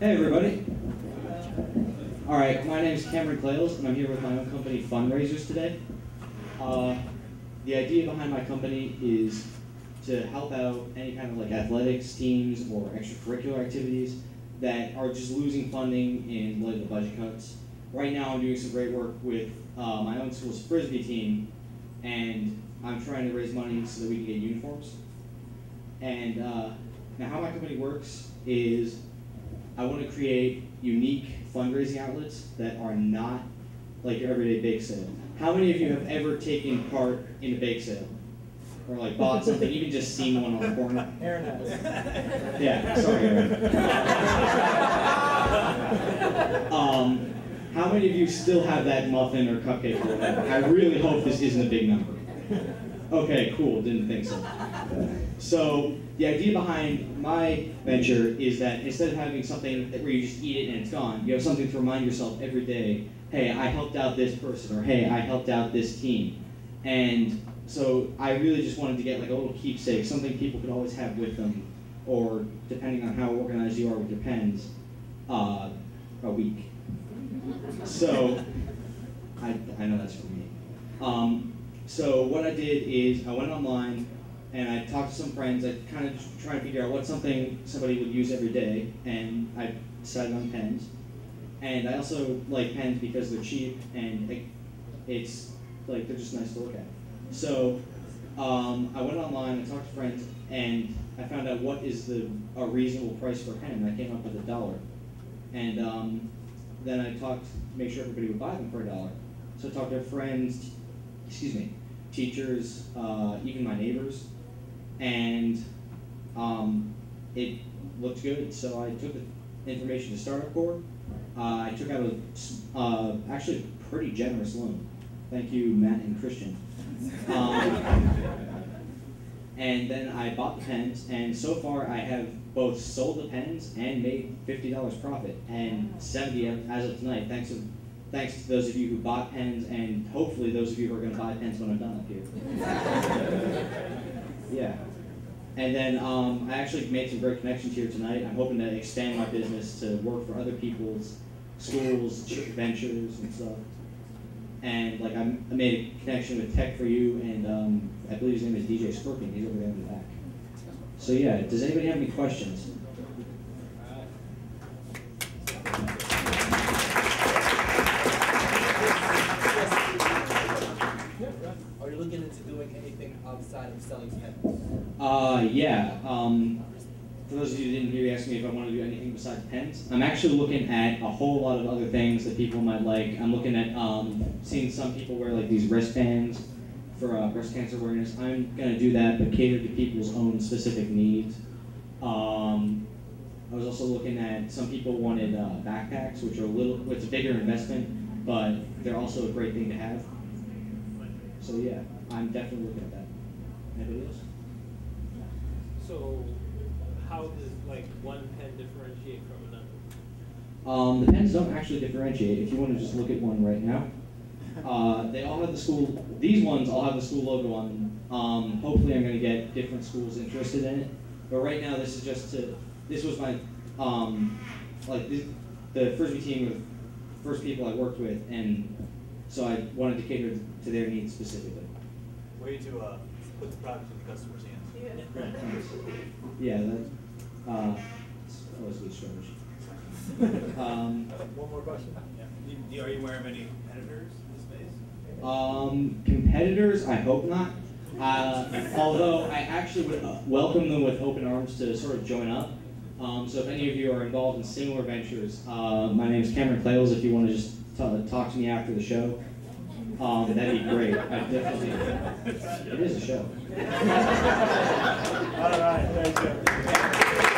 Hey everybody. All right, my name is Cameron Klales, and I'm here with my own company, Fundraisers, today. Uh, the idea behind my company is to help out any kind of like athletics teams or extracurricular activities that are just losing funding in light of the budget cuts. Right now, I'm doing some great work with uh, my own school's frisbee team, and I'm trying to raise money so that we can get uniforms. And uh, now, how my company works is I want to create unique fundraising outlets that are not like your everyday bake sale. How many of you have ever taken part in a bake sale? Or like bought something, even just seen one on the corner? Aaron has. Yeah, sorry, Aaron. um, how many of you still have that muffin or cupcake or? I really hope this isn't a big number. Okay, cool, didn't think so. So, the idea behind my venture is that instead of having something where you just eat it and it's gone, you have something to remind yourself every day, hey, I helped out this person, or hey, I helped out this team. And so I really just wanted to get like a little keepsake, something people could always have with them, or depending on how organized you are with your pens, uh, a week. So, I, I know that's for me. Um, so what I did is I went online and I talked to some friends. I kind of just trying to figure out what's something somebody would use every day, and I decided on pens. And I also like pens because they're cheap and it, it's like they're just nice to look at. So um, I went online, I talked to friends, and I found out what is the a reasonable price for a pen. I came up with a dollar, and um, then I talked to make sure everybody would buy them for a dollar. So I talked to friends, excuse me, teachers, uh, even my neighbors, and um, it looked good. So I took the information to Startup Corps. Uh, I took out a uh, actually pretty generous loan. Thank you, Matt and Christian. Um, and then I bought the pens, and so far I have both sold the pens and made fifty dollars profit, and seventy as of tonight, thanks to thanks to those of you who bought pens, and hopefully those of you who are going to buy pens when I'm done up here. yeah. And then um, I actually made some great connections here tonight. I'm hoping to expand my business to work for other people's schools, ventures, and stuff. And like I'm, I made a connection with Tech for You, and um, I believe his name is DJ Scorpion. He's over there in the back. So yeah, does anybody have any questions? Are you looking into doing anything of selling pens? Uh, yeah. Um, for those of you who didn't hear, you asked me if I want to do anything besides pens. I'm actually looking at a whole lot of other things that people might like. I'm looking at um, seeing some people wear like these wristbands for uh, breast cancer awareness. I'm gonna do that, but cater to people's own specific needs. Um, I was also looking at some people wanted uh, backpacks, which are a little, it's a bigger investment, but they're also a great thing to have. So yeah, I'm definitely looking at that. Anybody else? So, how does like one pen differentiate from another? Um, the pens don't actually differentiate. If you want to just look at one right now, uh, they all have the school. These ones all have the school logo on them. Um, hopefully, I'm going to get different schools interested in it. But right now, this is just to. This was my um, like this, the frisbee team of first people I worked with, and so I wanted to cater to their needs specifically. Way to uh, put the product in the customer's hands. Yeah, Yeah. that uh, it's always a good strategy. Um, One more question. Yeah. Do- do- Are you aware of any competitors in this space? Um, competitors, I hope not. Uh, although I actually would uh, welcome them with open arms to sort of join up. Um, so if any of you are involved in similar ventures, uh, my name is Cameron Klales. If you want to just t- talk to me after the show, um, that'd be great. I definitely. It is a show. All right, thank you.